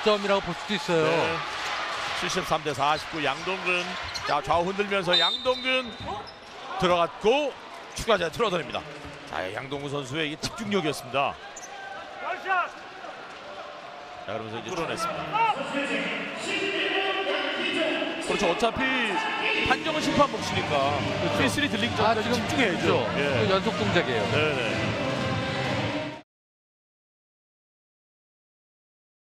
득점이라고 볼 수도 있어요. 네. 73 대 49 양동근 자 좌우 흔들면서 양동근 들어갔고 추가자 틀어드립니다. 자 양동근 선수의 이 집중력이었습니다. 자 그러면서 이제 끌어냈습니다. 그렇죠 어차피 판정은 심판 몫이니까 그렇죠. 필스리 들리기 아, 전까지 지금 집중해야죠. 그 예. 연속 동작이에요. 네네.